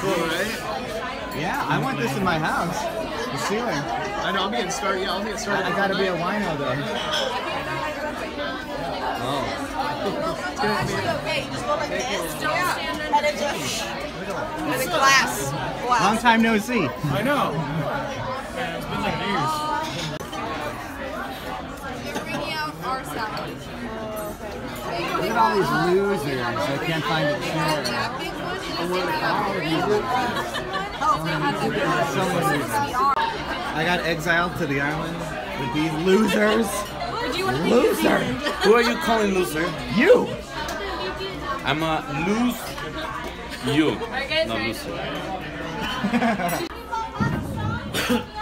Cool, right? Yeah, I want this in my house. The ceiling. I know. I'm getting started. Yeah, I'm getting started. I, I gotta be a wino though. Oh. Actually, okay, you just go like this. And it just. With a glass. Glass. Long time no see. I know. Man, it's been like years. They're bringing out our salad. Look at all these losers. I can't find a chair. That big one, and then they have grill. So many losers. I got exiled to the island with these losers. Loser. Who are you calling loser? You. I'm a lose you. guys Not loser.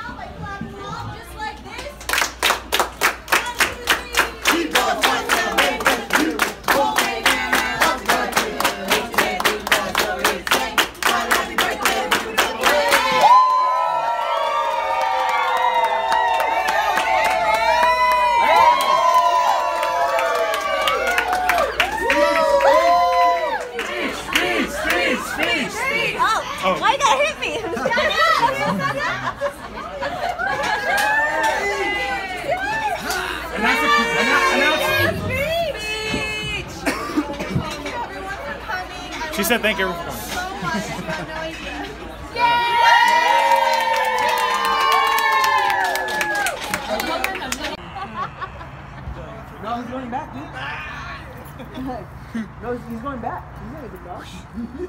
She said thank you everyone. No, he's going back, dude. no, he's, he's going back. He's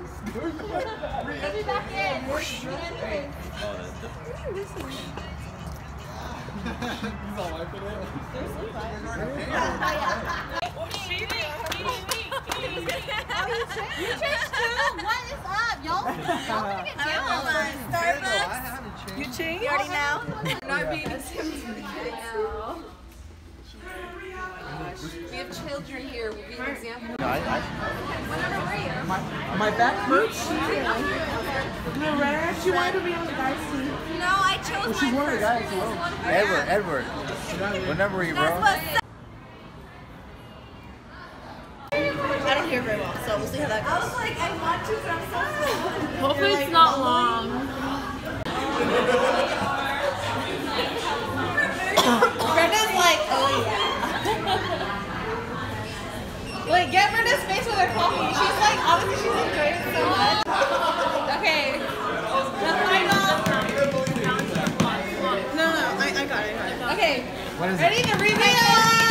gonna get back. Starbucks. You changed? You changed already know? Not being a Sims for the kids. We have children here. We'll be an example. My back hurts. She wanted to be on the guy's team. No, I chose She's mine one the first. guys. Hello. Edward, Edward. Whenever you That's bro. Don't hear very well, so we'll see how that goes. I was like, I want to, but I'm so Hopefully it's not oh. long. Brenda's like, oh yeah. Wait, get Brenda's face with her coffee. She's like, obviously she's enjoying it so much. Okay. The final. No, no, I, I got it. I got it. Okay. What is Ready it? to reveal?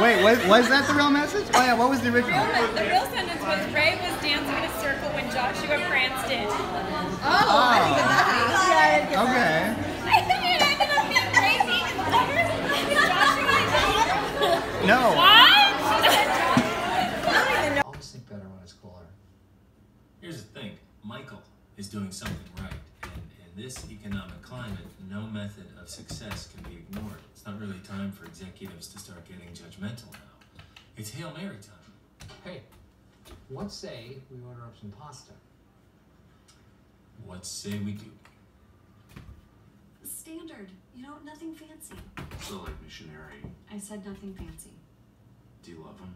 Wait, was, was that the real message? Oh yeah, what was the original? The real sentence was Ray was dancing in a circle when Joshua pranced in. Oh, I didn't get that. Ah. Yeah, I didn't get Okay. I ended up being crazy. Joshua No. What? always think better when it's cooler. Here's the thing Michael is doing something right. And in this economic climate, no method of success can be ignored. It's not really time for executives to start getting judgmental now. It's Hail Mary time. Hey, what say we order up some pasta? What say we do? Standard. You know, nothing fancy. So, like missionary, I said nothing fancy. do you love him?